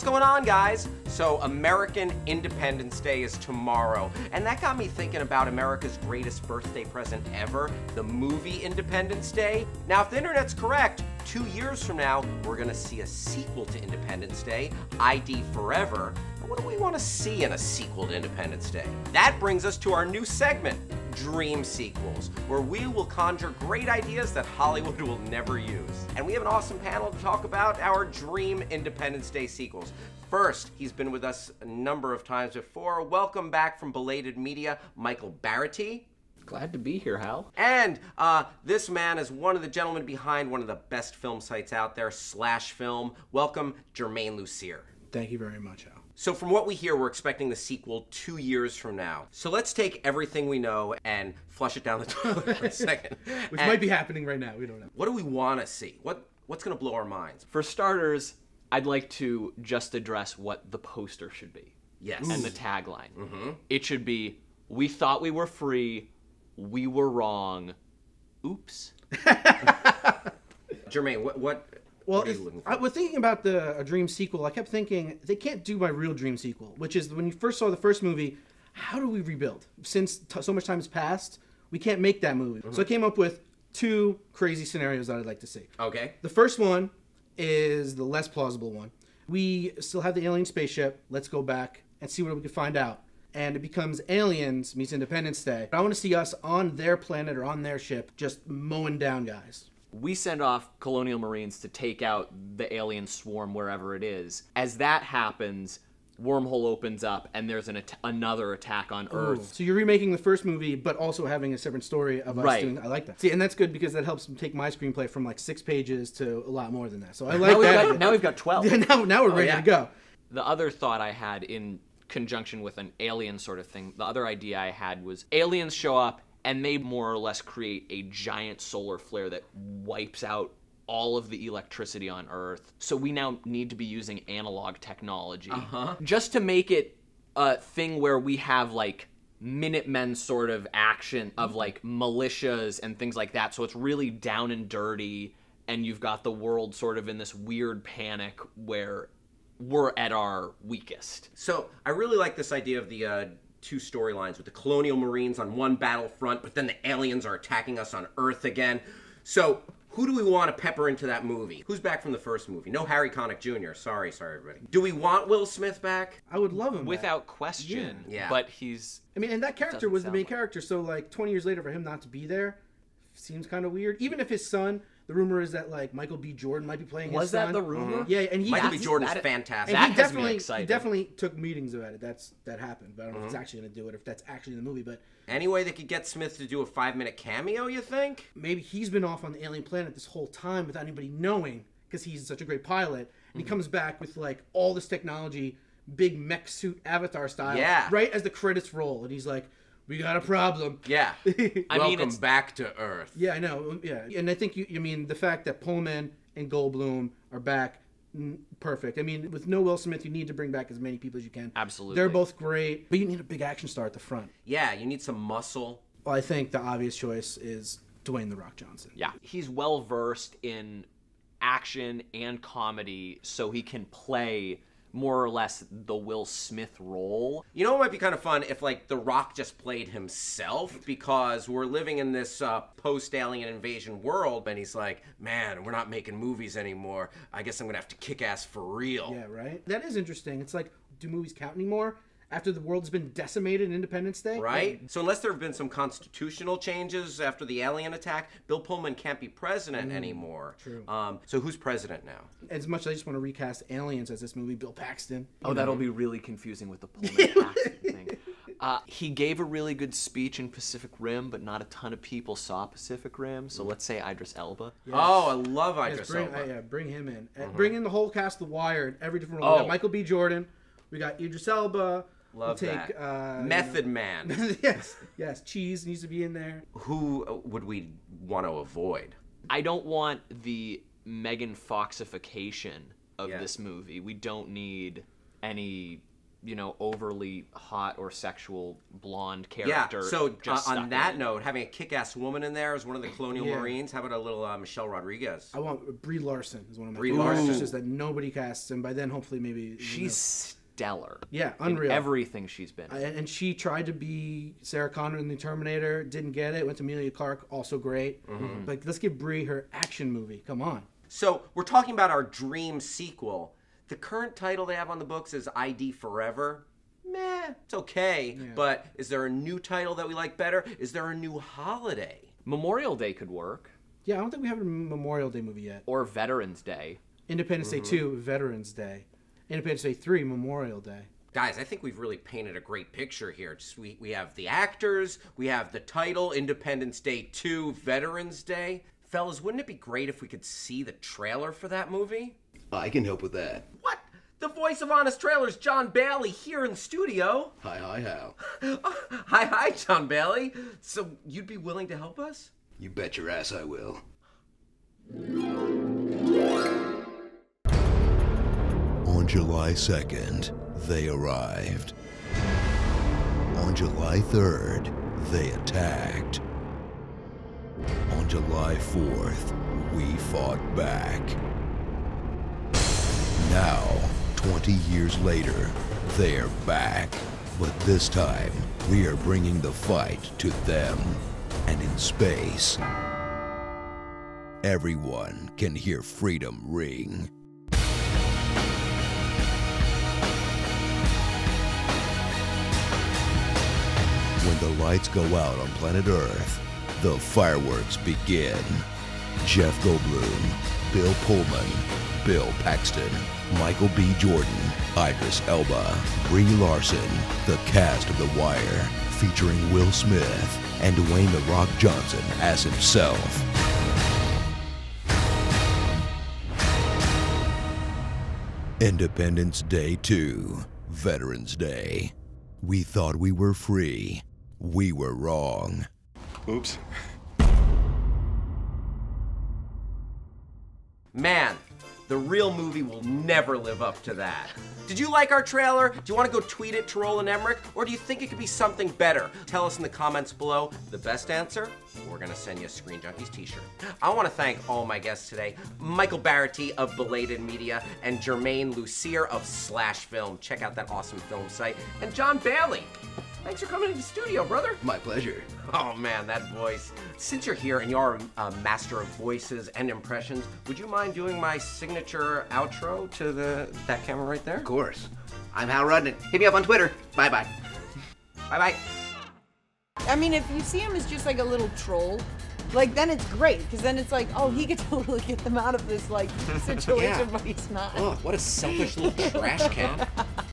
What's going on, guys? So, American Independence Day is tomorrow, and that got me thinking about America's greatest birthday present ever the movie Independence Day. Now, if the internet's correct, two years from now, we're gonna see a sequel to Independence Day, ID Forever. What do we want to see in a sequel to Independence Day? That brings us to our new segment, Dream Sequels, where we will conjure great ideas that Hollywood will never use. And we have an awesome panel to talk about our Dream Independence Day sequels. First, he's been with us a number of times before. Welcome back from Belated Media, Michael Barryte. Glad to be here, Hal. And uh, this man is one of the gentlemen behind one of the best film sites out there, Slash Film. Welcome, Germain Lussier. Thank you very much, Hal. So, from what we hear, we're expecting the sequel two years from now. So, let's take everything we know and flush it down the toilet for a second. Which And might be happening right now. We don't know. What do we want to see? What What's going to blow our minds? For starters, I'd like to just address what the poster should be Yes. and the tagline. Mm-hmm. It should be We thought we were free, we were wrong. Oops. Germain, what what, Well, what are if, you looking I was thinking about the a dream sequel. I kept thinking they can't do my real dream sequel, which is when you first saw the first movie. How do we rebuild? Since t- so much time has passed, we can't make that movie. Mm-hmm. So I came up with two crazy scenarios that I'd like to see. Okay. The first one is the less plausible one. We still have the alien spaceship. Let's go back and see what we can find out. And it becomes Aliens meets Independence Day. I want to see us on their planet or on their ship just mowing down guys. We send off colonial marines to take out the alien swarm wherever it is. As that happens, wormhole opens up and there's an at- another attack on Earth. So you're remaking the first movie, but also having a separate story of us Right. doing. I like that. See, and that's good because that helps take my screenplay from like six pages to a lot more than that. So I Now like we've, that. got, now we've got 12. Yeah, now, now we're oh, ready yeah. to go. The other thought I had in conjunction with an alien sort of thing, the other idea I had was aliens show up and they more or less create a giant solar flare that wipes out all of the electricity on Earth. So we now need to be using analog technology uh-huh. just to make it a thing where we have like Minutemen sort of action of like militias and things like that. So it's really down and dirty, and you've got the world sort of in this weird panic where we're at our weakest. So I really like this idea of the uh, two storylines with the colonial marines on one battlefront, but then the aliens are attacking us on Earth again. So who do we want to pepper into that movie? Who's back from the first movie? No Harry Connick Jr. Sorry, sorry everybody. Do we want Will Smith back? I would love him. back. Without question. Yeah. But he's I mean, and that character was the main like- character. So like 20 years later, for him not to be there seems kind of weird. Even if his son, the rumor is that like Michael B. Jordan might be playing Was his that son. the rumor? Mm-hmm. Yeah, and he Michael B. That's- Jordan's that- fantastic. And That he has me definitely, he definitely took meetings about it. That's that happened, but I don't know if it's mm-hmm. actually going to do it, or if that's actually in the movie. But Any way they could get Smith to do a five minute cameo, you think? maybe he's been off on the alien planet this whole time without anybody knowing because he's such a great pilot. And he mm-hmm. comes back with like all this technology, big mech suit Avatar style. Yeah. Right as the credits roll, and he's like, "We got a problem." Yeah. I mean, Welcome it's- back to Earth. Yeah, I know. Um, yeah, and I think you. I mean, the fact that Pullman and Goldblum are back, perfect. I mean, with no Will Smith, you need to bring back as many people as you can. Absolutely. they're both great, but you need a big action star at the front. Yeah, you need some muscle. Well, I think the obvious choice is Dwayne the Rock Johnson. Yeah. He's well versed in action and comedy, so he can play more or less the Will Smith role. You know, it might be kind of fun if, like, The Rock just played himself because we're living in this uh, post alien invasion world, and he's like, man, we're not making movies anymore. I guess I'm to have to kick ass for real. Yeah, right. That is interesting. It's like, do movies count anymore after the world's been decimated in Independence Day? Right? So, unless there have been some constitutional changes after the alien attack, Bill Pullman can't be president anymore. True. Um, so, who's president now? As much as I just want to recast aliens as this movie, Bill Paxton. Oh, that'll be really confusing with the Pullman accent thing. Uh, he gave a really good speech in Pacific Rim, but not a ton of people saw Pacific Rim. So let's say Idris Elba. Oh, I love Yes, Idris bring, Elba. uh, yeah, bring him in. Uh, Bring in the whole cast of The Wire in every different role. We Oh. got Michael B. Jordan. We got Idris Elba. Love we'll that. Uh, Method Man. you know- yes, yes. Cheese needs to be in there. Who uh, would we want to avoid? I don't want the Megan Foxification of Yeah. this movie. We don't need any you know, overly hot or sexual blonde character. Yeah. character. So just uh, on that it. note, having a kick-ass woman in there as one of the Colonial Yeah. Marines. How about a little uh, Michelle Rodriguez? I want Brie Larson is one of my Brie favorite Larson. actresses that nobody casts, and by then hopefully maybe you know. She's stellar. Yeah, in unreal. everything she's been. in. and and she tried to be Sarah Connor in the Terminator, didn't get it. Went to Emilia Clarke, also great. Mm-hmm. Like let's give Brie her action movie. Come on. So we're talking about our dream sequel. The current title they have on the books is ID Forever. Meh, it's okay. But is there a new title that we like better? Is there a new holiday? Memorial Day could work, Yeah, I don't think we have a Memorial Day movie yet. or Veterans Day. Independence Mm-hmm. Day 2, Veterans Day. Independence Day 3, Memorial Day. Guys, I think we've really painted a great picture here. Just we, we have the actors, we have the title, Independence Day 2, Veterans Day. Fellas, wouldn't it be great if we could see the trailer for that movie? I can help with that. What? The voice of Honest Trailers, Jon Bailey, here in studio. Hi, hi, how? Hi, hi, Jon Bailey. So you'd be willing to help us? You bet your ass I will. July 2nd, they arrived. On July 3rd, they attacked. On July 4th, we fought back. Now, 20 years later, they're back. But this time, we are bringing the fight to them. And in space, everyone can hear freedom ring. Lights go out on planet Earth, the fireworks begin. Jeff Goldblum, Bill Pullman, Bill Paxton, Michael B. Jordan, Idris Elba, Brie Larson, the cast of The Wire, featuring Will Smith and Dwayne The Rock Johnson as himself. Independence Day 2, Veterans Day. We thought we were free. We were wrong. Oops. Man, the real movie will never live up to that. Did you like our trailer? Do you want to go tweet it to Roland Emmerich? Or do you think it could be something better? Tell us in the comments below. The best answer? We're going to send you a Screen Junkies t shirt. I want to thank all my guests today Michael Barryte of Belated Media and Germain Lussier of Slash Film. Check out that awesome film site. And Jon Bailey. Thanks for coming to the studio, brother. My pleasure. Oh man, that voice. Since you're here and you're a master of voices and impressions, would you mind doing my signature outro to the that camera right there? Of course. I'm Hal Rudnick. Hit me up on Twitter. Bye bye. Bye bye. I mean, if you see him as just like a little troll, like then it's great because then it's like, oh, he could totally get them out of this like situation, Yeah. but he's not. Oh, what a selfish little trash can.